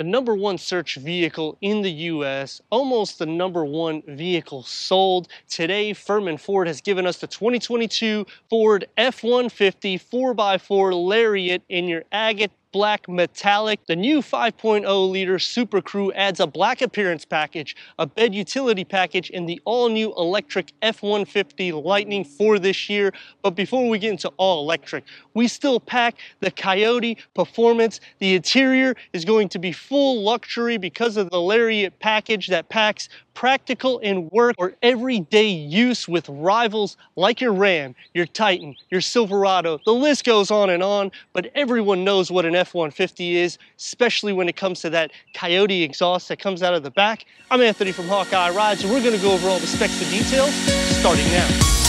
the number one search vehicle in the US, almost the number one vehicle sold. Today, Ferman Ford has given us the 2022 Ford F-150 4x4 Lariat in your agate black metallic. The new 5.0 liter Super Crew adds a black appearance package, a bed utility package, and the all new electric F-150 Lightning for this year. But before we get into all electric, we still pack the Coyote performance. The interior is going to be full luxury because of the Lariat package that packs practical and work or everyday use with rivals like your Ram, your Titan, your Silverado. The list goes on and on, but everyone knows what an F-150 is, especially when it comes to that Coyote exhaust that comes out of the back. I'm Anthony from Hawkeye Rides, and we're gonna go over all the specs and details starting now.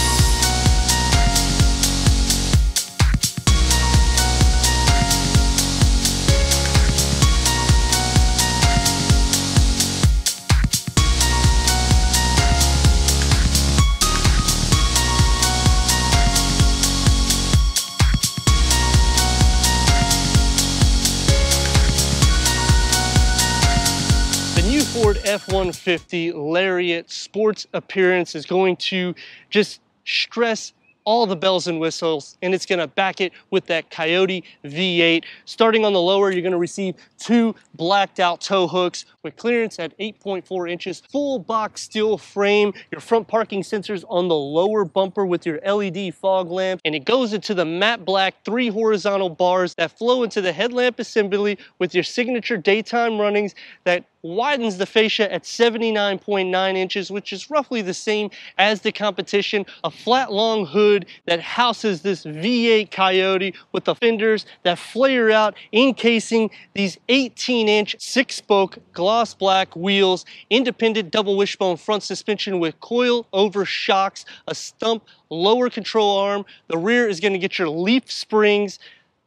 F-150 Lariat sports appearance is going to just stress all the bells and whistles and it's gonna back it with that Coyote V8. Starting on the lower, you're gonna receive two blacked out tow hooks with clearance at 8.4 inches, full box steel frame, your front parking sensors on the lower bumper with your LED fog lamp, and it goes into the matte black three horizontal bars that flow into the headlamp assembly with your signature daytime runnings that widens the fascia at 79.9 inches, which is roughly the same as the competition. A flat long hood that houses this V8 Coyote with the fenders that flare out, encasing these 18 inch six spoke gloss black wheels, independent double wishbone front suspension with coil over shocks, a stump lower control arm. The rear is gonna get your leaf springs,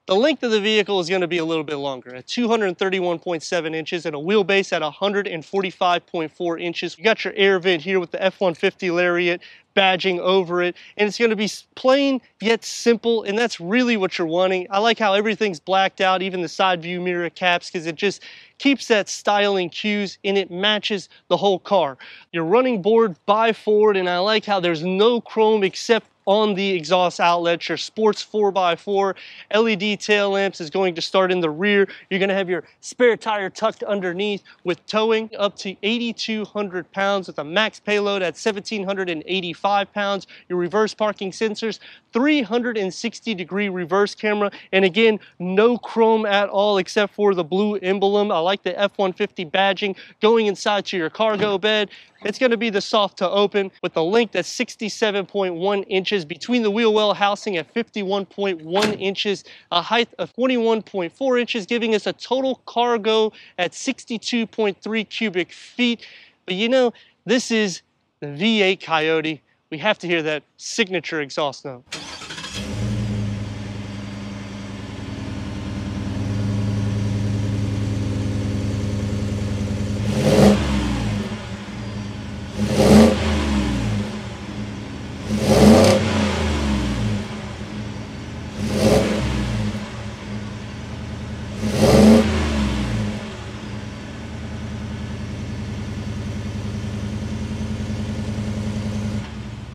the length of the vehicle is going to be a little bit longer at 231.7 inches and a wheelbase at 145.4 inches. You got your air vent here with the F-150 Lariat badging over it and it's going to be plain yet simple and that's really what you're wanting. I like how everything's blacked out, even the side view mirror caps because it just keeps that styling cues and it matches the whole car. Your running board by Ford and I like how there's no chrome except on the exhaust outlet. Your sports 4x4 LED tail lamps is going to start in the rear. You're going to have your spare tire tucked underneath with towing up to 8,200 pounds with a max payload at 1,785 pounds. Your reverse parking sensors, 360 degree reverse camera, and again, no chrome at all except for the blue emblem. I like the F-150 badging going inside to your cargo bed. It's going to be the soft to open with a length that's 67.1 inches between the wheel well housing at 51.1 inches, a height of 21.4 inches, giving us a total cargo at 62.3 cubic feet. But you know, this is the V8 Coyote. We have to hear that signature exhaust note.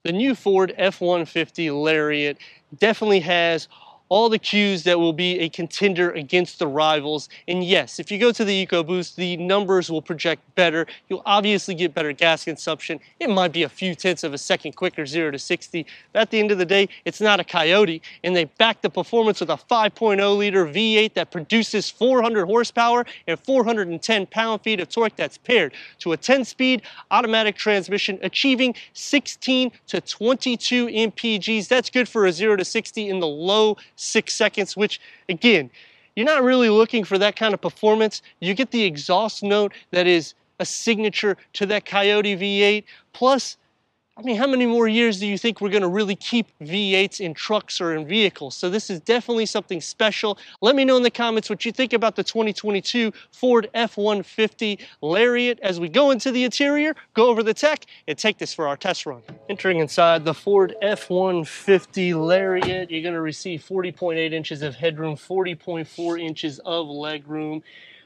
The new Ford F-150 Lariat definitely has all the cues that will be a contender against the rivals. And yes, if you go to the EcoBoost, the numbers will project better. You'll obviously get better gas consumption. It might be a few tenths of a second quicker, 0 to 60. But at the end of the day, it's not a Coyote. And they back the performance with a 5.0 liter V8 that produces 400 horsepower and 410 pound-feet of torque that's paired to a 10-speed automatic transmission, achieving 16 to 22 mpgs. That's good for a 0 to 60 in the low six seconds, which again, you're not really looking for that kind of performance. You get the exhaust note that is a signature to that Coyote V8, plus I mean, how many more years do you think we're going to really keep V8s in trucks or in vehicles? So this is definitely something special. Let me know in the comments what you think about the 2022 Ford F-150 Lariat. As we go into the interior, go over the tech, and take this for our test run. Entering inside the Ford F-150 Lariat, you're going to receive 40.8 inches of headroom, 40.4 inches of legroom.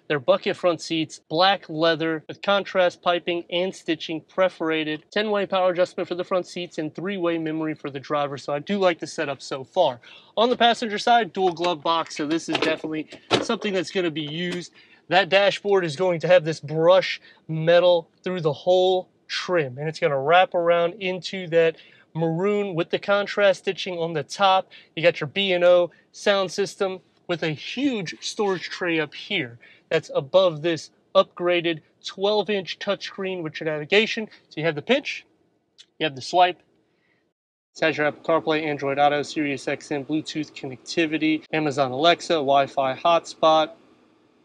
They're bucket front seats, black leather with contrast piping and stitching perforated, 10-way power adjustment for the front seats and 3-way memory for the driver. So I do like the setup so far. On the passenger side, dual glove box. So this is definitely something that's going to be used. That dashboard is going to have this brush metal through the whole trim and it's going to wrap around into that maroon with the contrast stitching on the top. You got your B&O sound system with a huge storage tray up here that's above this upgraded 12 inch touchscreen with your navigation. So you have the pinch, you have the swipe, it has your Apple CarPlay, Android Auto, Sirius XM, Bluetooth connectivity, Amazon Alexa, Wi-Fi hotspot,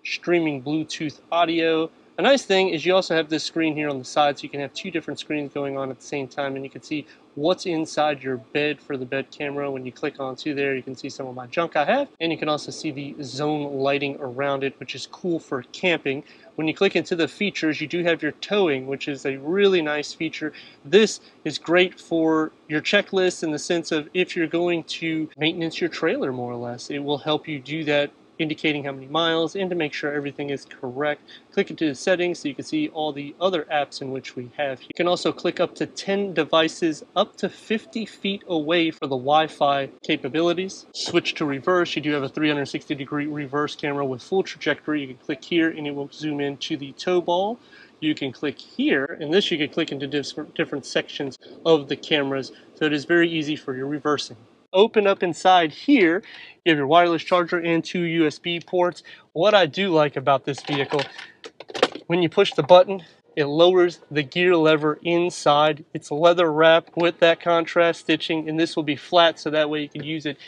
streaming Bluetooth audio, a nice thing is you also have this screen here on the side so you can have two different screens going on at the same time and you can see what's inside your bed for the bed camera. When you click onto there you can see some of my junk I have and you can also see the zone lighting around it which is cool for camping. When you click into the features you do have your towing which is a really nice feature. This is great for your checklist in the sense of if you're going to maintenance your trailer more or less. It will help you do that indicating how many miles and to make sure everything is correct. Click into the settings so you can see all the other apps in which we have. You can also click up to 10 devices up to 50 feet away for the Wi-Fi capabilities. Switch to reverse. You do have a 360 degree reverse camera with full trajectory. You can click here and it will zoom in to the tow ball you can click here, and this you can click into different, different sections of the cameras, so it is very easy for your reversing open up inside here, you have your wireless charger and two USB ports. What I do like about this vehicle, when you push the button, it lowers the gear lever inside. It's leather wrapped with that contrast stitching, and this will be flat so that way you can use it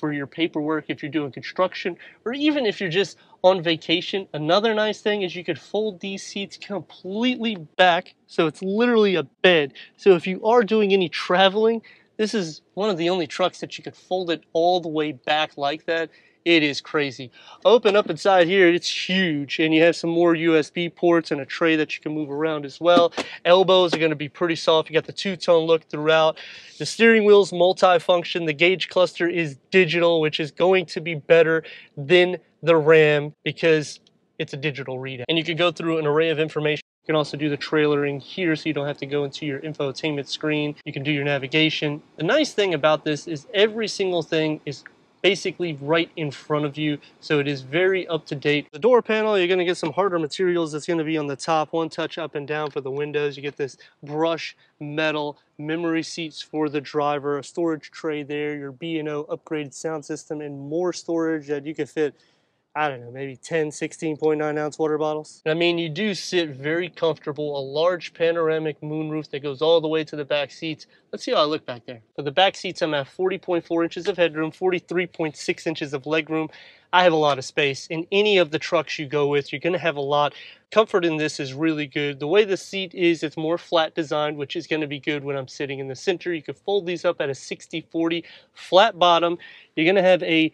for your paperwork if you're doing construction or even if you're just on vacation. Another nice thing is you could fold these seats completely back so it's literally a bed. So if you are doing any traveling, this is one of the only trucks that you could fold it all the way back like that. It is crazy. Open up inside here, it's huge, and you have some more USB ports and a tray that you can move around as well. Elbows are going to be pretty soft. You got the two-tone look throughout. The steering wheel's multi-function. The gauge cluster is digital, which is going to be better than the Ram because it's a digital readout. And you can go through an array of information you can also do the trailering here so you don't have to go into your infotainment screen. You can do your navigation. The nice thing about this is every single thing is basically right in front of you so it is very up to date the door panel you're going to get some harder materials that's going to be on the top one touch up and down for the windows you get this brush metal memory seats for the driver a storage tray there your B&O upgraded sound system and more storage that you can fit I don't know, maybe 10, 16.9 ounce water bottles. I mean, you do sit very comfortable, a large panoramic moonroof that goes all the way to the back seats. Let's see how I look back there. For the back seats, I'm at 40.4 inches of headroom, 43.6 inches of legroom. I have a lot of space. In any of the trucks you go with, you're gonna have a lot. Comfort in this is really good. The way the seat is, it's more flat designed, which is gonna be good when I'm sitting in the center. You can fold these up at a 60-40 flat bottom. You're gonna have a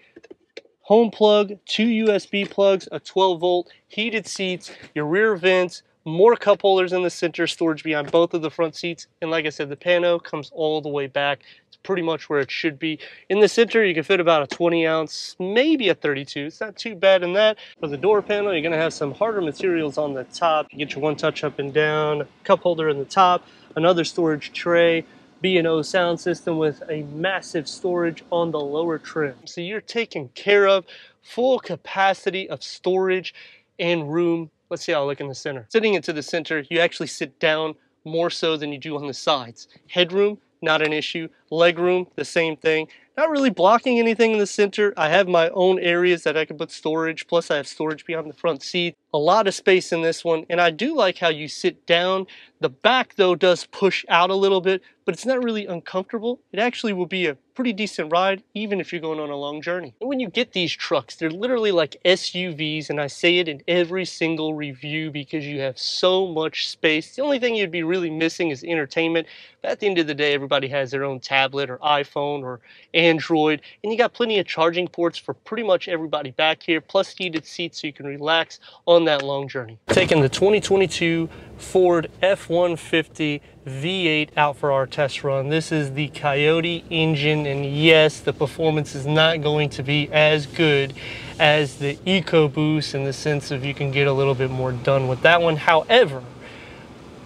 home plug, two USB plugs, a 12 volt, heated seats, your rear vents, more cup holders in the center, storage behind both of the front seats. And like I said, the pano comes all the way back. It's pretty much where it should be. In the center, you can fit about a 20 ounce, maybe a 32. It's not too bad in that. For the door panel, you're gonna have some harder materials on the top. You get your one touch up and down, cup holder in the top, another storage tray, B&O sound system with a massive storage on the lower trim. So you're taking care of full capacity of storage and room. Let's see how I look in the center. Sitting into the center, you actually sit down more so than you do on the sides. Headroom, not an issue. Legroom, the same thing. Not really blocking anything in the center. I have my own areas that I can put storage, plus I have storage behind the front seat. A lot of space in this one, and I do like how you sit down. The back, though, does push out a little bit, but it's not really uncomfortable. It actually will be a pretty decent ride, even if you're going on a long journey. And when you get these trucks, they're literally like SUVs, and I say it in every single review because you have so much space. The only thing you'd be really missing is entertainment. But at the end of the day, everybody has their own tablet or iPhone or Android, and you got plenty of charging ports for pretty much everybody back here, plus heated seats so you can relax on that long journey. Taking the 2022 Ford F-150 V8 out for our test run. This is the Coyote engine, and yes, the performance is not going to be as good as the EcoBoost in the sense of you can get a little bit more done with that one. However,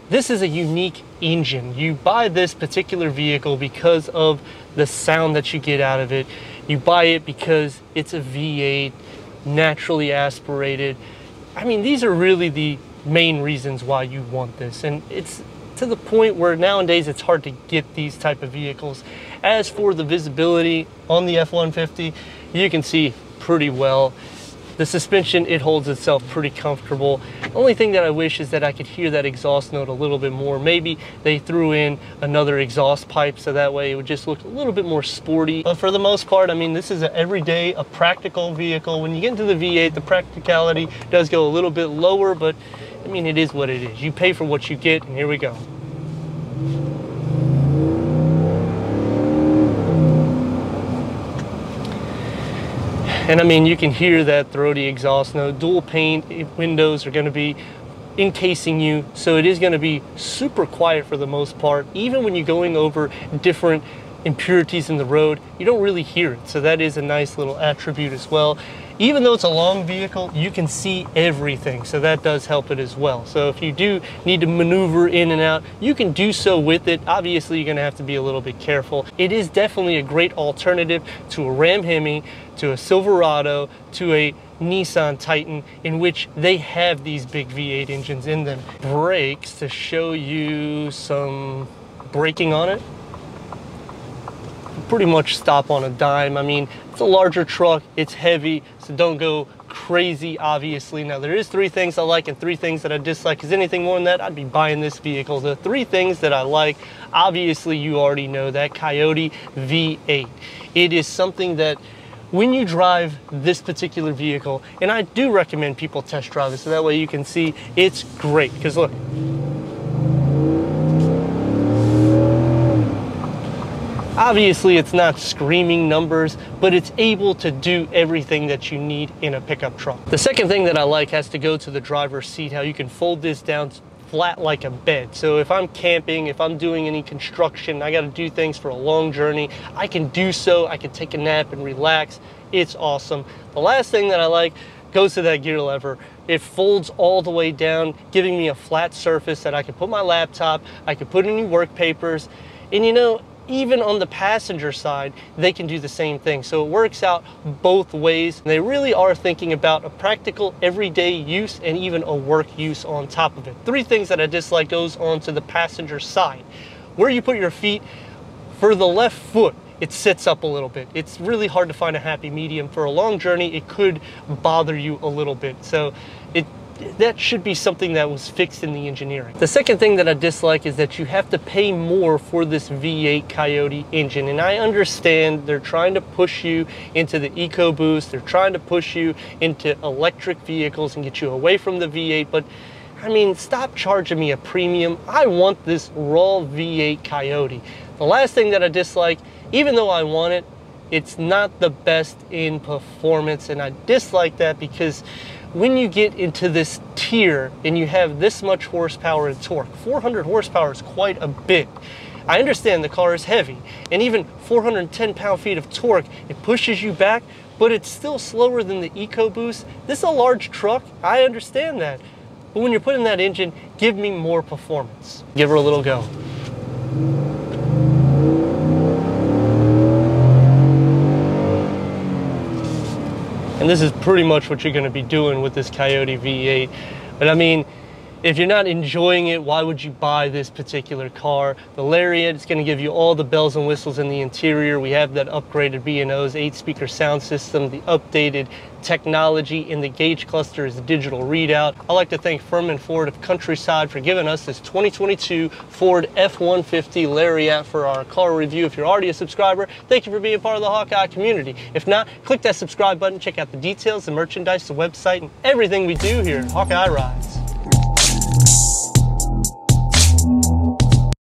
this is a unique engine. You buy this particular vehicle because of the sound that you get out of it. You buy it because it's a V8, naturally aspirated. I mean, these are really the main reasons why you want this. And it's to the point where nowadays it's hard to get these type of vehicles. As for the visibility on the F-150, you can see pretty well. The suspension, it holds itself pretty comfortable. Only thing that I wish is that I could hear that exhaust note a little bit more. Maybe they threw in another exhaust pipe so that way it would just look a little bit more sporty. But for the most part, I mean, this is an everyday, a practical vehicle. When you get into the V8, the practicality does go a little bit lower, but I mean, it is what it is. You pay for what you get, and here we go. And I mean, you can hear that throaty exhaust note. Dual pane windows are gonna be encasing you, so it is gonna be super quiet for the most part. Even when you're going over different impurities in the road, you don't really hear it. So that is a nice little attribute as well. Even though it's a long vehicle, you can see everything. So that does help it as well. So if you do need to maneuver in and out, you can do so with it. Obviously, you're gonna have to be a little bit careful. It is definitely a great alternative to a Ram Hemi, to a Silverado, to a Nissan Titan in which they have these big V8 engines in them. Brakes to show you some braking on it pretty much stop on a dime. I mean, it's a larger truck, it's heavy, so don't go crazy, obviously. Now, there is three things I like and three things that I dislike. Is anything more than that, I'd be buying this vehicle. The three things that I like, obviously, you already know that Coyote V8. It is something that when you drive this particular vehicle, and I do recommend people test drive it so that way you can see it's great. Because look, Obviously, it's not screaming numbers, but it's able to do everything that you need in a pickup truck. The second thing that I like has to go to the driver's seat, how you can fold this down flat like a bed. So if I'm camping, if I'm doing any construction, I got to do things for a long journey, I can do so. I can take a nap and relax. It's awesome. The last thing that I like goes to that gear lever. It folds all the way down, giving me a flat surface that I can put my laptop, I can put any work papers, and you know, even on the passenger side, they can do the same thing. So it works out both ways. They really are thinking about a practical everyday use and even a work use on top of it. Three things that I dislike goes on to the passenger side. Where you put your feet, for the left foot, it sits up a little bit. It's really hard to find a happy medium. For a long journey, it could bother you a little bit. So that should be something that was fixed in the engineering. The second thing that I dislike is that you have to pay more for this V8 Coyote engine. And I understand they're trying to push you into the EcoBoost. They're trying to push you into electric vehicles and get you away from the V8. But I mean, stop charging me a premium. I want this raw V8 Coyote. The last thing that I dislike, even though I want it, it's not the best in performance. And I dislike that because when you get into this tier and you have this much horsepower and torque, 400 horsepower is quite a bit. I understand the car is heavy, and even 410 pound-feet of torque, it pushes you back, but it's still slower than the EcoBoost. This is a large truck, I understand that. But when you're putting that engine, give me more performance. Give her a little go. And this is pretty much what you're gonna be doing with this Coyote V8. But I mean, if you're not enjoying it, why would you buy this particular car? The Lariat is going to give you all the bells and whistles in the interior. We have that upgraded B&O's 8-speaker sound system, the updated technology in the gauge cluster is digital readout. I'd like to thank Ferman Ford of Countryside for giving us this 2022 Ford F-150 Lariat for our car review. If you're already a subscriber, thank you for being part of the Hawkeye community. If not, click that subscribe button, check out the details, the merchandise, the website, and everything we do here at Hawkeye Rides. Thank you.